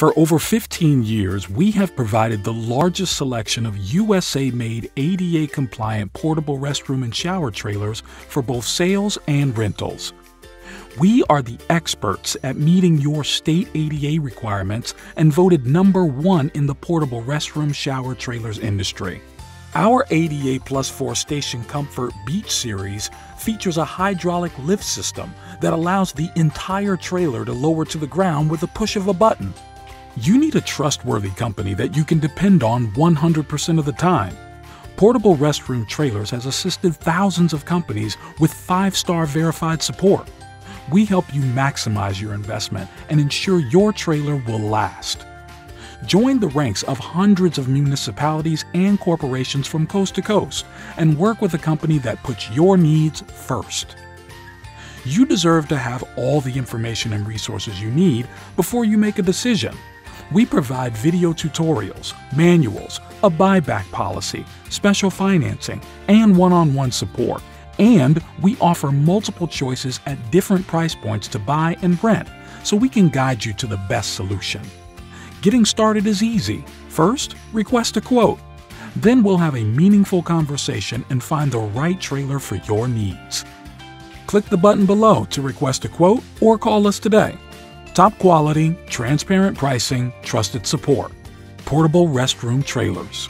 For over 15 years, we have provided the largest selection of USA made ADA compliant portable restroom and shower trailers for both sales and rentals. We are the experts at meeting your state ADA requirements and voted number one in the portable restroom shower trailers industry. Our ADA Plus 4 Station Comfort Beach series features a hydraulic lift system that allows the entire trailer to lower to the ground with a push of a button. You need a trustworthy company that you can depend on 100% of the time. Portable Restroom Trailers has assisted thousands of companies with five star verified support. We help you maximize your investment and ensure your trailer will last. Join the ranks of hundreds of municipalities and corporations from coast to coast and work with a company that puts your needs first. You deserve to have all the information and resources you need before you make a decision. We provide video tutorials, manuals, a buyback policy, special financing, and one on one support. And we offer multiple choices at different price points to buy and rent so we can guide you to the best solution. Getting started is easy. First, request a quote. Then we'll have a meaningful conversation and find the right trailer for your needs. Click the button below to request a quote or call us today. Top quality, transparent pricing, trusted support. Portable restroom trailers.